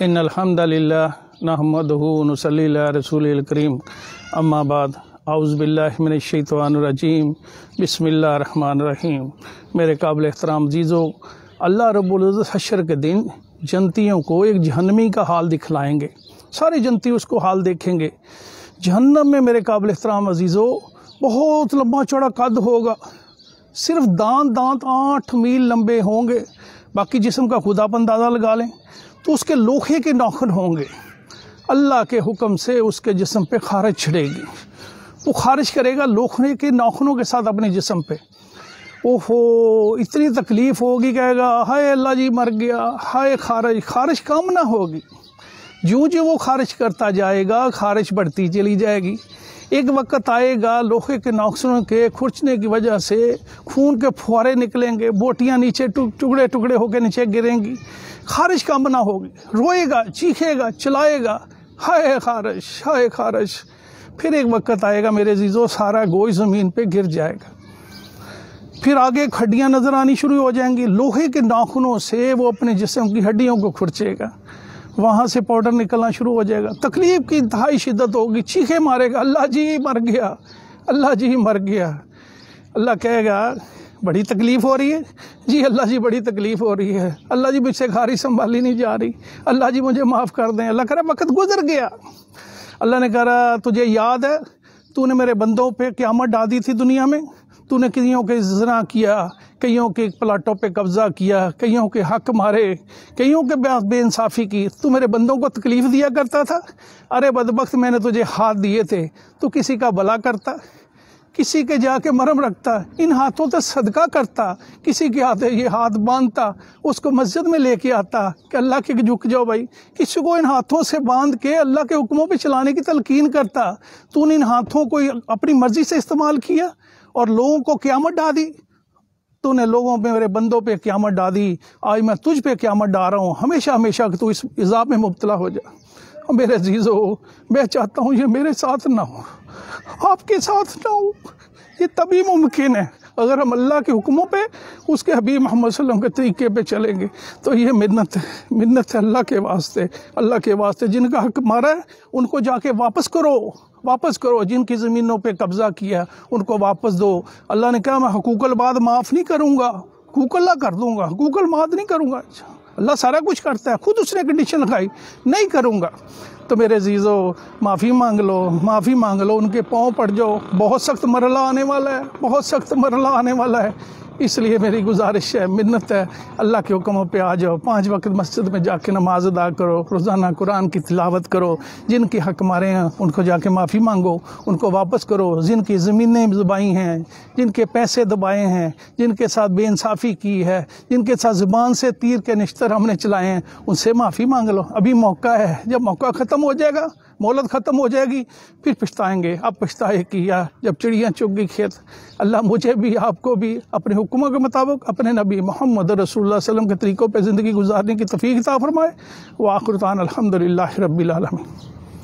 ان الحمد للہ نحمدہ ونصلی علی رسول الکریم اما بعد اعوذ باللہ من الشیطان الرجیم بسم اللہ الرحمن الرحیم میرے قابل احترام عزیزو، اللہ رب العزت حشر کے دن جنتیوں کو ایک جہنمی کا حال دکھلائیں گے۔ سارے جنتی اس کو حال دیکھیں گے۔ جہنم میں میرے قابل احترام عزیزو، بہت لمبا چوڑا قد ہوگا۔ صرف دانت دانت آٹھ میل لمبے ہوں گے۔ باقی جسم کا خدا اندازہ لگا لیں۔ تو اس کے لوہے کے ناخن ہوں گے۔ اللہ کے حکم سے اس کے جسم پہ خارج چھڑے گی۔ وہ خارج کرے گا لوہے کے ناخنوں کے ساتھ اپنے جسم پہ۔ اوہو، اتنی تکلیف ہوگی، کہے گا، ہائے اللہ جی مر گیا۔ ہائے، خارج خارج کم نہ ہوگی۔ جو جو وہ خارج کرتا جائے گا، خارج بڑھتی چلی جائے گی۔ ایک وقت آئے گا لوہے کے نوکسوں کے کھرچنے کی وجہ سے خون کے پھوارے نکلیں گے، بوٹیاں نیچے ٹکڑے ٹکڑے ہو کے نیچے گریں گی۔ خارج کم نہ ہوگی۔ روئے گا، چیخے گا، چلائے گا۔ ہائے خارج ہائے خارج پھر ایک وقت آئے گا میرے عزیزو، سارا گوئی زمین پہ گر جائے گا۔ پھر آگے ہڈیاں نظر آنی شروع ہو جائیں گی۔ لوہے کے ناخنوں سے وہ اپنے جسم کی ہڈیوں کو کھرچے گا۔ وہاں سے پاؤڈر نکلنا شروع ہو جائے گا۔ تکلیف کی انتہائی شدت ہوگی۔ چیخے مارے گا۔ اللہ جی مر گیا۔ اللہ جی مر گیا۔ اللہ کہے گا، بڑی تکلیف ہو رہی ہے۔ جی اللہ جی بڑی تکلیف ہو رہی ہے۔ اللہ جی مجھ سے کھاری سنبھالی نہیں جا رہی۔ اللہ جی مجھے معاف کر دیں۔ اللہ کرا وقت گزر گیا۔ اللہ نے کہا، تجھے یاد ہے؟ تو نے میرے بندوں پہ قیامت ڈال دی تھی دنیا میں۔ تو نے کئیوں کے زنا کیا، کئیوں کے پلاٹوں پہ قبضہ کیا، کئیوں کے حق مارے، کئیوں کے بے انصافی کی۔ تو میرے بندوں کو تکلیف دیا کرتا تھا؟ ارے بدبخت، میں نے تجھے ہاتھ دیے تھے، تو کسی کا بلا کرتا؟ کسی کے جا کے مرم رکھتا، ان ہاتھوں سے صدقہ کرتا، کسی کے ہاتھ یہ ہاتھ باندھتا، اس کو مسجد میں لے کے آتا کہ اللہ کے جھک جاؤ بھائی۔ کسی کو ان ہاتھوں سے باندھ کے اللہ کے حکموں پہ چلانے کی تلقین کرتا، تو نے ان ہاتھوں کو اپنی مرضی سے استعمال کیا اور لوگوں کو قیامت ڈا دی۔ تو نے لوگوں پہ، میرے بندوں پہ قیامت ڈا دی۔ آج میں تجھ پہ قیامت ڈا رہا ہوں۔ ہمیشہ ہمیشہ کہ تو اس عذاب میں مبتلا ہو جا۔ میرے عزیز ہو میں چاہتا ہوں یہ میرے ساتھ نہ ہو، آپ کے ساتھ نہ ہو، یہ تبھی ممکن ہے۔ اگر ہم اللہ کے حکموں پہ اس کے حبیب محمد صلی اللہ علیہ وسلم کے طریقے پہ چلیں گے، تو یہ منت ہے منت ہے اللہ کے واسطے، اللہ کے واسطے۔ جن کا حق مارا ہے، ان کو جا کے واپس کرو واپس کرو۔ جن کی زمینوں پہ قبضہ کیا ان کو واپس دو۔ اللہ نے کہا، میں حقوق الباد معاف نہیں کروں گا، حقوق اللہ کر دوں گا، حقوق الماد نہیں کروں گا۔ اللہ سارا کچھ کرتا ہے، خود اس نے کنڈیشن لگائی۔ نہیں کروں گا۔ تو میرے عزیزو، معافی مانگ لو، معافی مانگ لو۔ ان کے پاؤں پڑ جاؤ۔ بہت سخت مرحلہ آنے والا ہے، بہت سخت مرحلہ آنے والا ہے۔ اس لیے میری گزارش ہے، منت ہے، اللہ کے حکموں پہ آ جاؤ۔ پانچ وقت مسجد میں جا کے نماز ادا کرو، روزانہ قرآن کی تلاوت کرو۔ جن کے حق مارے ہیں، ان کو جا کے معافی مانگو۔ ان کو واپس کرو۔ جن کی زمینیں دبائی ہیں، جن کے پیسے دبائے ہیں، جن کے ساتھ بے انصافی کی ہے، جن کے ساتھ زبان سے تیر کے نشتر ہم نے چلائے ہیں، ان سے معافی مانگ لو۔ ابھی موقع ہے، جب موقع ختم ہو جائے گا مولت ختم ہو جائے گی، پھر پچھتائیں گے۔ اب پچھتائے کیا جب چڑیاں چگ گئی کھیت، اللہ مجھے بھی، آپ کو بھی، اپنے حکموں کے مطابق، اپنے نبی محمد رسول اللہ علیہ وسلم کے طریقوں پہ زندگی گزارنے کی تفیق عطا فرمائے۔ وہ آخرطان الحمد للہ رب العالمین۔